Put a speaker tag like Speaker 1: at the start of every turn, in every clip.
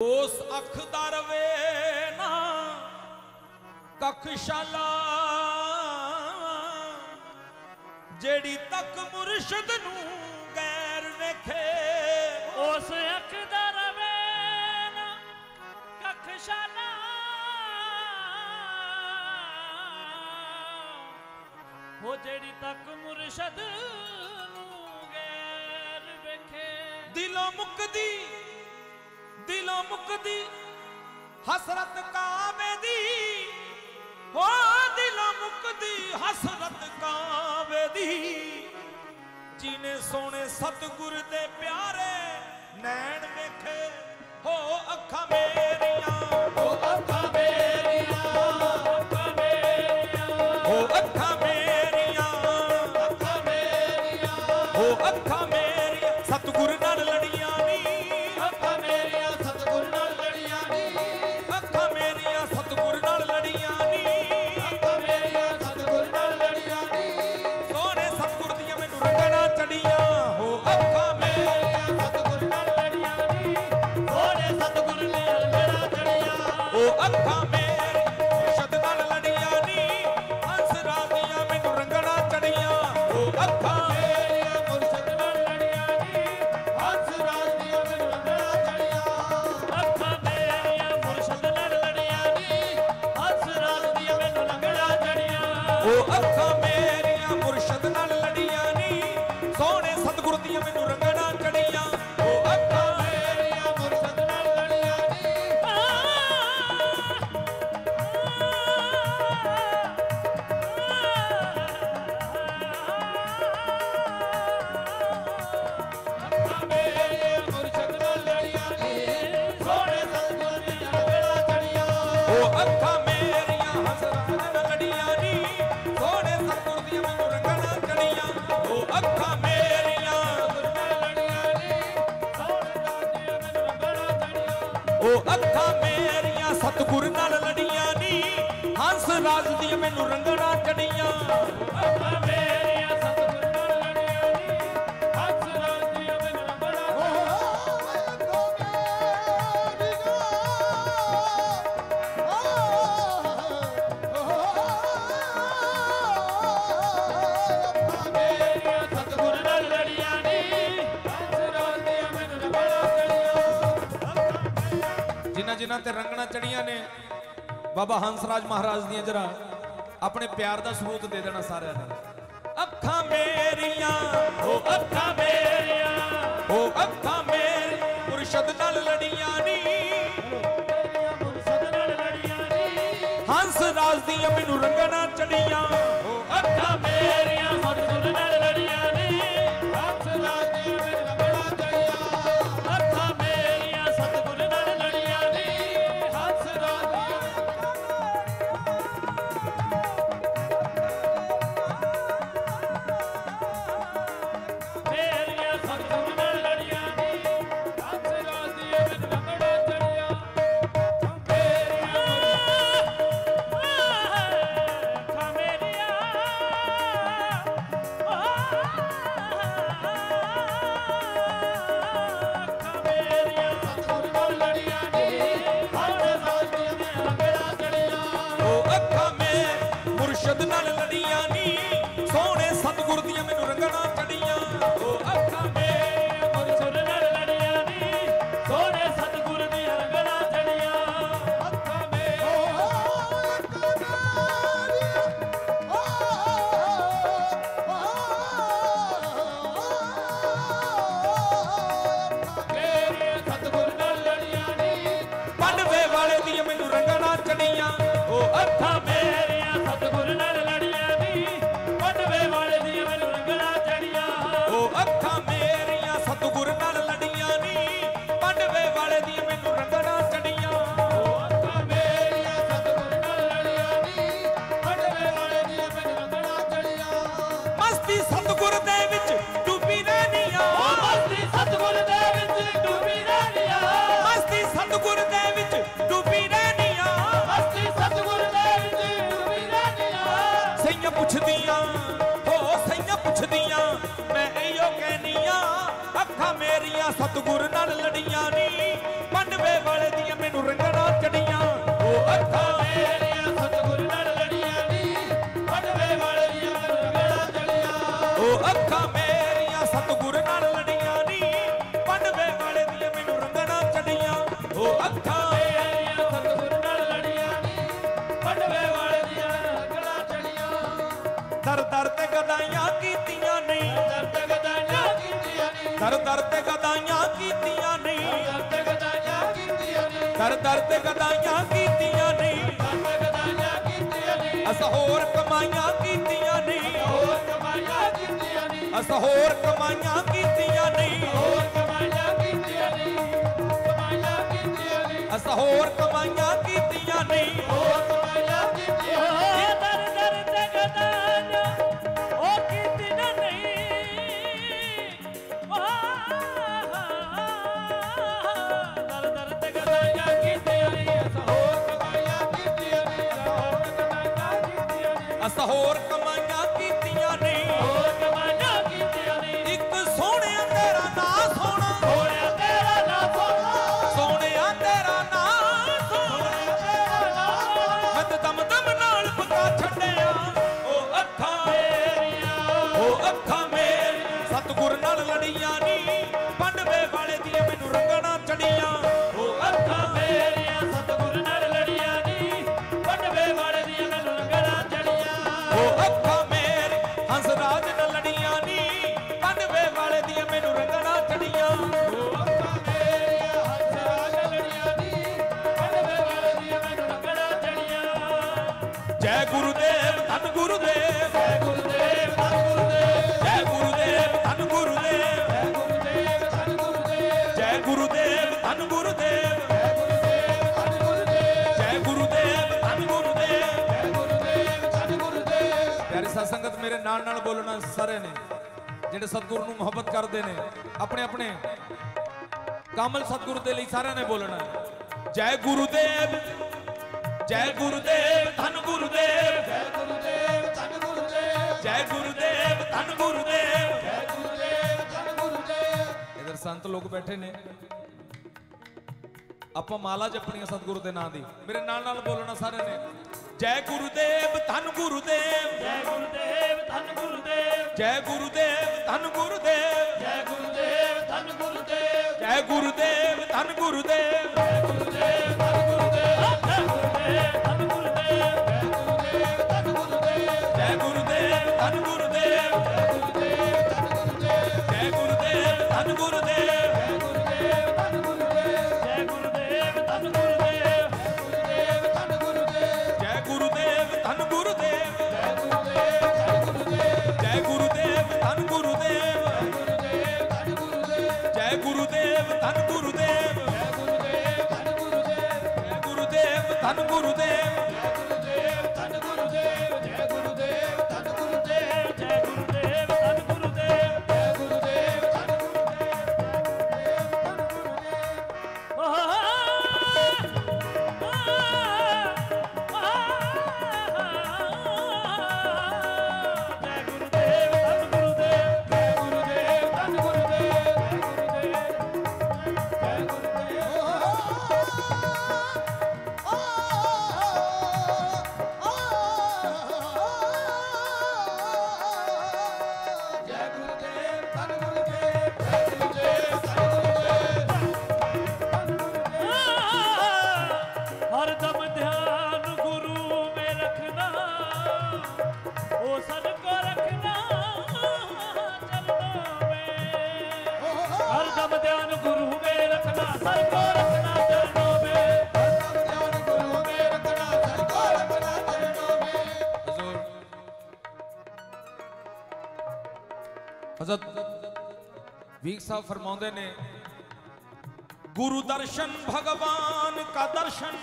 Speaker 1: ਉਸ ਅੱਖ ਦਾ ਰਵੇ ਨਾ ਕਖਸ਼ਾਲਾ ਜਿਹੜੀ ਤੱਕ ਮੁਰਸ਼ਦ ਨੂੰ ਗੈਰ ਵੇਖੇ
Speaker 2: ਉਸ ਅੱਖ ਦਾ ਰਵੇ ਨਾ ਕਖਸ਼ਾਲਾ ਹੋ ਜਿਹੜੀ ਤੱਕ ਮੁਰਸ਼ਦ ਨੂੰ ਗੈਰ ਵੇਖੇ।
Speaker 1: ਦਿਲੋਂ ਮੁਕਦੀ ਦਿਲੋਂ ਮੁਕਦੀ, ਹਸਰਤ ਕਾਵੇ ਦੀ। ਹੋ ਦਿਲੋਂ ਮੁਕਦੀ, ਹਸਰਤ ਕਾਵੇ ਦੀ। ਜਿਨੇ ਸੋਹਣੇ ਸਤਿਗੁਰ ਦੇ ਪਿਆਰੇ ਨੈਣ ਵੇਖੇ, ਹੋ ਅੱਖਾਂ ਮੇਰੀਆਂ। ਹੋ ਅੱਖਾਂ ਉਹ ਅੱਖਾਂ
Speaker 2: ਮੇਰੀਆਂ ਮੁਰਸ਼ਦ ਨਾਲ ਲੜੀਆਂ ਨੀ।
Speaker 1: ਸੋਹਣੇ ਸਤਿਗੁਰ ਦੀਆਂ ਮੈਨੂੰ ਰੰਗਣਾ ਚੜੀਆਂ ਉਹ ਅੱਖਾਂ
Speaker 2: ਮੇਰੀਆਂ ਮੁਰਸ਼ਦ ਨਾਲ ਲੜੀਆਂ ਨੀ। ਅੱਖਾਂ ਮੇਰੀਆਂ ਮੁਰਸ਼ਦ ਨਾਲ ਲੜੀਆਂ ਨੀ। ਸੋਹਣੇ ਸਤਿਗੁਰ ਦੀਆਂ ਰੰਗਣਾ ਚੜੀਆਂ
Speaker 1: ਉਹ ਅੱਖਾਂ ਮੇਰੀਆਂ ਮੇਰੀਆਂ ਸਤਿਗੁਰ ਨਾਲ ਲੜੀਆਂ ਨੀ। ਹੰਸ ਰਾਜ ਦੀਆਂ ਮੈਨੂੰ ਰੰਗਣਾ ਚੜੀਆਂ ਜਿਨ੍ਹਾਂ ਤੇ ਰੰਗਣਾ ਚੜੀਆਂ ਨੇ। ਬਾਬਾ ਹੰਸਰਾਜ ਮਹਾਰਾਜ ਦੀਆਂ ਜਰਾ ਆਪਣੇ ਪਿਆਰ ਦਾ ਸਬੂਤ ਦੇ ਦੇਣਾ ਸਾਰਿਆਂ ਨੇ। ਅੱਖਾਂ ਮੇਰੀਆਂ ਉਹ ਅੱਖਾਂ ਮੇਰੀਆਂ ਉਹ ਅੱਖਾਂ ਮੇਰੀ ਮੁਰਸ਼ਦ ਨਾਲ ਲੜੀਆਂ ਨੀ। ਹੰਸ ਰਾਜ ਦੀਆਂ ਮੈਨੂੰ ਰੰਗਣਾ ਚੜੀਆਂ।
Speaker 2: ਪੁੱਛਦੀਆਂ, ਹੋ
Speaker 1: ਸਈਆਂ ਪੁੱਛਦੀਆਂ, ਮੈਂ ਇਹੋ ਕਹਿਨੀਆਂ, ਅੱਖਾਂ
Speaker 2: ਮੇਰੀਆਂ ਸਤਗੁਰ ਨਾਲ ਲੜੀਆਂ ਨੀ
Speaker 1: ਮੰਡਵੇ ਵਾਲੇ ਦੀਆਂ ਮੈਨੂੰ ਰੰਗਾਂ ਚੜੀਆਂ ਉਹ ਅੱਖਾਂ
Speaker 2: ਮੇਰੀਆਂ ਸਤਗੁਰ
Speaker 1: ਦਰ ਤੇ ਗਦਾਈਆਂ ਕੀਤੀਆਂ ਨਹੀਂ ਦਰ ਦਰ ਤੇ ਗਦਾਈਆਂ ਕੀਤੀਆਂ ਨਹੀਂ ਦਰ ਅਸ ਹੋਰ ਕਮਾਈਆਂ ਕੀਤੀਆਂ ਨਹੀਂ
Speaker 2: ਹੋਰ ਕਮਾਈਆਂ ਕੀਤੀਆਂ
Speaker 1: ਨਹੀਂ ਅਸ ਹੋਰ ਕਮਾਈਆਂ
Speaker 2: azt
Speaker 1: a hordta ਸੰਗਤ ਮੇਰੇ ਨਾਲ ਨਾਲ ਬੋਲਣਾ ਸਾਰੇ ਨੇ, ਜਿਹੜੇ ਸਤਗੁਰ ਨੂੰ ਮੁਹੱਬਤ ਕਰਦੇ ਨੇ, ਆਪਣੇ ਆਪਣੇ ਕਾਮਲ ਸਤਗੁਰ ਦੇ ਲਈ ਸਾਰਿਆਂ ਨੇ ਬੋਲਣਾ। ਜੈ ਗੁਰੂਦੇਵ ਜੈ ਗੁਰੂਦੇਵ, ਧੰਨ ਗੁਰੂਦੇਵ।
Speaker 2: ਜੈ ਗੁਰੂਦੇਵ, ਧੰਨ ਗੁਰੂਦੇਵ।
Speaker 1: ਜੈ ਗੁਰੂਦੇਵ ਧੰਨ ਗੁਰੂਦੇਵ
Speaker 2: ਜੈ ਗੁਰੂਦੇਵ ਧੰਨ ਗੁਰੂਦੇਵ
Speaker 1: ਇਧਰ ਸੰਤ ਲੋਕ ਬੈਠੇ ਨੇ। ਆਪਾਂ ਮਾਲਾ ਜਪਣੀਆਂ ਸਤਿਗੁਰੂ ਦੇ ਨਾਂ ਦੀ। ਮੇਰੇ ਨਾਲ ਨਾਲ ਬੋਲਣਾ ਸਾਰਿਆਂ ਨੇ। ਜੈ ਗੁਰੂਦੇਵ ਧੰਨ ਗੁਰੂਦੇਵ
Speaker 2: ਜੈ ਗੁਰੂਦੇਵ ਧੰਨ ਗੁਰੂਦੇਵ
Speaker 1: ਜੈ ਗੁਰੂਦੇਵ ਧੰਨ ਗੁਰੂਦੇਵ
Speaker 2: ਜੈ ਗੁਰੂਦੇਵ ਧੰਨ ਗੁਰੂਦੇਵ
Speaker 1: ਜੈ ਗੁਰੂਦੇਵ ਧੰਨ ਗੁਰੂਦੇਵ
Speaker 2: ਜੈ ਗੁਰੂਦੇਵ ਧੰਨ ਗੁਰੂਦੇਵ
Speaker 3: ਜੈ ਗੁਰੂਦੇਵ ਧੰਨ
Speaker 2: ਜੈ ਗੁਰੂਦੇਵ ਧੰਨ ਗੁਰੂਦੇਵ
Speaker 1: ਜੈ ਗੁਰੂਦੇਵ ਧੰਨ ਗੁਰੂਦੇਵ
Speaker 2: ਜੈ ਗੁਰੂਦੇਵ ਧੰਨ ਗੁਰੂਦੇਵ
Speaker 1: ਸਾਹਿਬ ਫਰਮਾਉਂਦੇ ਨੇ ਗੁਰੂ
Speaker 2: ਦਰਸ਼ਨ ਭਗਵਾਨ का दर्शन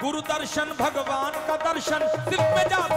Speaker 1: गुरु दर्शन भगवान का
Speaker 2: दर्शन दिल में जात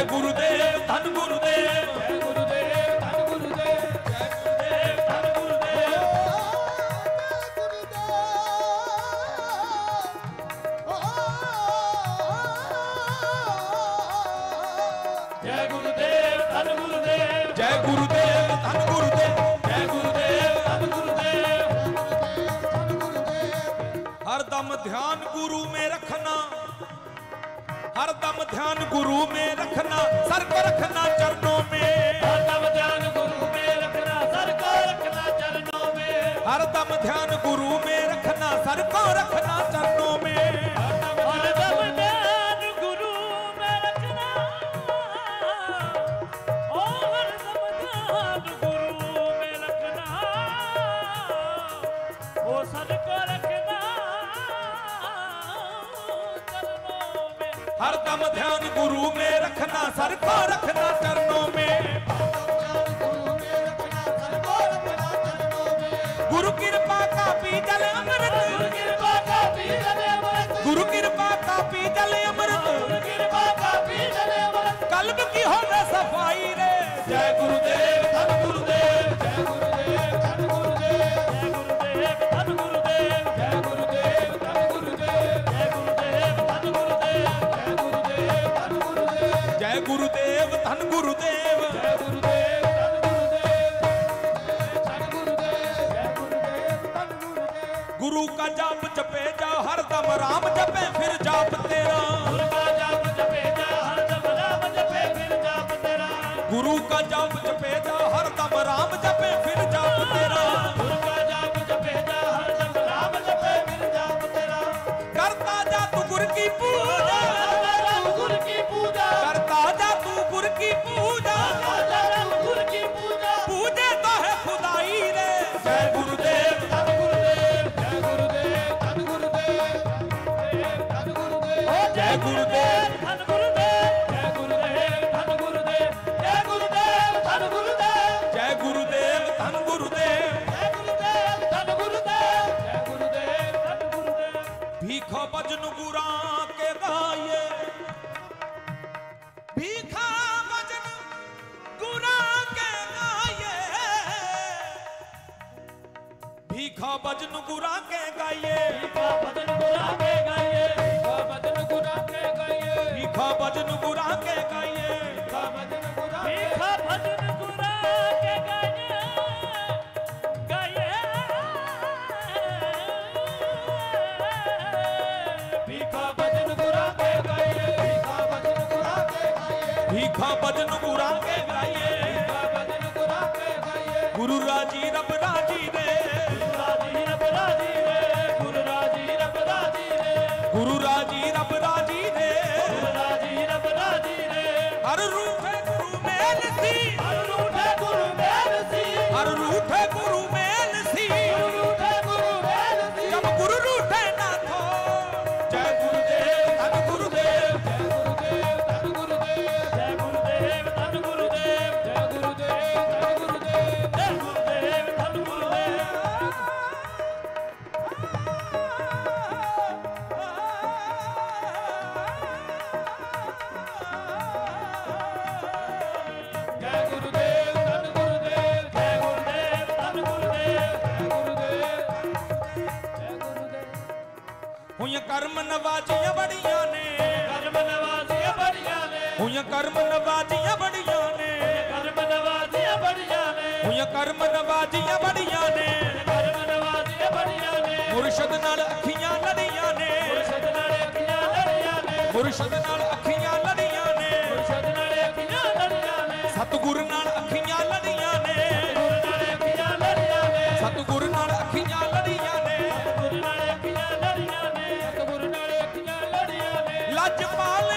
Speaker 1: ਜੈ ਗੁਰੂਦੇਵ, ਧੰਨ
Speaker 2: ਜੈ ਗੁਰੂਦੇਵ, ਧੰਨ ਗੁਰੂਦੇਵ।
Speaker 3: ਜੈ ਜੈ ਗੁਰੂਦੇਵ, ਧੰਨ ਗੁਰੂਦੇਵ
Speaker 2: ਜੈ ਗੁਰੂਦੇਵ।
Speaker 3: ਜੈ ਗੁਰੂਦੇਵ, ਧੰਨ ਗੁਰੂਦੇਵ। ਹਰ ਦਮ ਧਿਆਨ ਗੁਰੂ ਮੇ
Speaker 2: ਰੱਖਣਾ।
Speaker 1: हर दम ध्यान गुरु में रखना सर को रखना चरणों में
Speaker 2: हर दम ध्यान गुरु में रखना सर को रखना चरणों में
Speaker 1: हर दम ध्यान गुरु में रखना सर को रखना
Speaker 2: ਹਰ ਦਮ
Speaker 1: ਧਿਆਨ ਗੁਰੂ ਮੇ ਰੱਖਣਾ ਸਰ ਕੋ ਰੱਖਣਾ ਚਰਨੋਂ ਮੇ।
Speaker 2: ਗੁਰੂ ਕਿਰਪਾ ਕਾ ਪੀ ਜਲ ਅੰਮ੍ਰਿਤ। ਗੁਰੂ ਕਿਰਪਾ ਕਾ ਪੀ ਜਲ ਅੰਮ੍ਰਿਤ। ਗੁਰੂ ਕਿਰਪਾ ਕਾ ਪੀ ਜਲ ਅੰਮ੍ਰਿਤ। ਗੁਰੂ ਕਿਰਪਾ ਕਾ ਪੀ ਜਲ ਸਫ਼ਾਈ ਭੀਖੋ ਭਜਨ ਗੁਰਾਂ ਕੇ
Speaker 1: ਗਾਏ ਭੀਖਾ ਭਜਨ ਗੁਰਾ ਕੇ
Speaker 2: ਗਾਈਏ। ਭੀਖਾ ਭਜਨ ਗੁਰਾਂ
Speaker 1: ਕੇ ਗਾਈਏ। ਭੀਖਾ ਭਜਨ ਗੁਰਾਂ
Speaker 2: ਕੇ ਗਾਈਏ। ਭੀਖਾ ਭਜਨ
Speaker 1: ਗੁਰਾਂ ਕੇ ਗਾਏ ਭੀਖਾ ਭਜਨ
Speaker 2: ਗੁਰਾਂ ਕੇ ਗਾਏ ਭੀਖਾ
Speaker 1: ਭਜਨ ਕਰਮ ਨਵਾਜ਼ੀਆਂ ਬੜੀਆਂ ਨੇ।
Speaker 2: ਕਰਮ ਨਵਾਜ਼ੀਆਂ ਬੜੀਆਂ ਨੇ।
Speaker 1: ਹੋਈਆਂ ਕਰਮ ਨਵਾਜ਼ੀਆਂ ਬੜੀਆਂ ਨੇ।
Speaker 2: ਕਰਮ ਨਵਾਜ਼ੀਆਂ ਬੜੀਆਂ ਨੇ।
Speaker 1: ਹੋਈਆਂ ਕਰਮ ਨਵਾਜ਼ੀਆਂ ਬੜੀਆਂ ਨੇ।
Speaker 2: ਕਰਮ ਨਵਾਜ਼ੀਆਂ ਬੜੀਆਂ ਨੇ।
Speaker 1: ਮੁਰਸ਼ਦ ਨਾਲ ਅੱਖੀਆਂ ਲੜੀਆਂ ਨੇ।
Speaker 2: ਮੁਰਸ਼ਦ ਨਾਲ ਅੱਖੀਆਂ ਲੜੀਆਂ ਨੇ।
Speaker 1: ਮੁਰਸ਼ਦ ਨਾਲ राज्यपाल